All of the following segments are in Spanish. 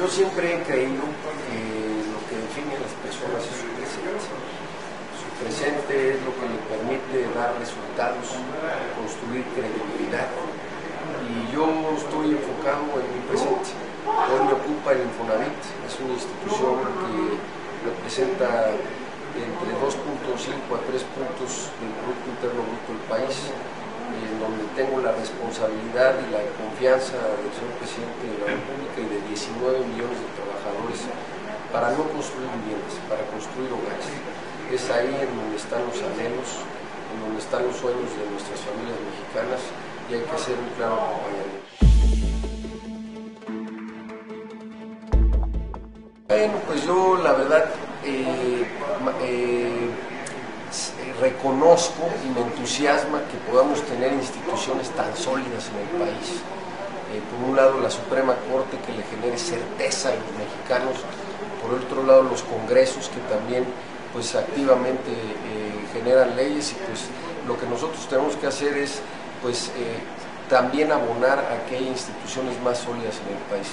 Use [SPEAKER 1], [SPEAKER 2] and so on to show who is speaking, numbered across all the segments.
[SPEAKER 1] Yo siempre he creído que lo que define a las personas es su presencia. Su presente es lo que le permite dar resultados, construir credibilidad. Y yo estoy enfocado en mi presente. Hoy me ocupa el Infonavit, es una institución que representa entre 2.5 a 3 puntos del Producto Interno Bruto responsabilidad y la confianza del señor presidente de la República y de 19 millones de trabajadores para no construir viviendas, para construir hogares. Es ahí en donde están los anhelos, en donde están los sueños de nuestras familias mexicanas y hay que hacer un claro acompañamiento. Bueno, pues yo la verdad eh, eh, reconozco y me entusiasma que podamos tener instituciones tan sólidas en el país. Eh, por un lado la Suprema Corte que le genere certeza a los mexicanos, por otro lado los congresos que también pues activamente generan leyes y pues lo que nosotros tenemos que hacer es pues también abonar a que haya instituciones más sólidas en el país.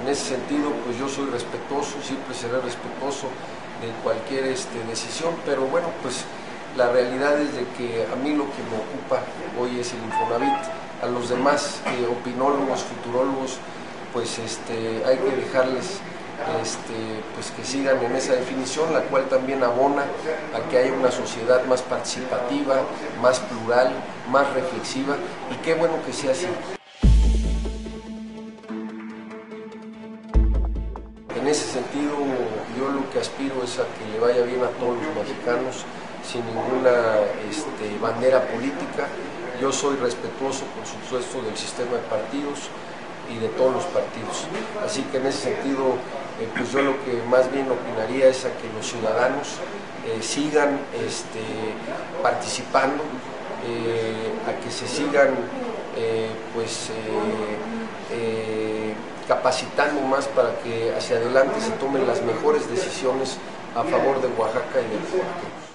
[SPEAKER 1] En ese sentido, pues yo soy respetuoso, siempre seré respetuoso de cualquier este, decisión, pero bueno, pues la realidad es de que a mí lo que me ocupa hoy es el Infonavit. A los demás eh, opinólogos, futurólogos, pues este, hay que dejarles este, pues que sigan en esa definición, la cual también abona a que haya una sociedad más participativa, más plural, más reflexiva, y qué bueno que sea así. En ese sentido, yo lo que aspiro es a que le vaya bien a todos los mexicanos, sin ninguna este, bandera política. Yo soy respetuoso, por supuesto, del sistema de partidos y de todos los partidos. Así que en ese sentido, eh, pues yo lo que más bien opinaría es a que los ciudadanos eh, sigan este, participando, eh, a que se sigan pues capacitando más para que hacia adelante se tomen las mejores decisiones a favor de Oaxaca y del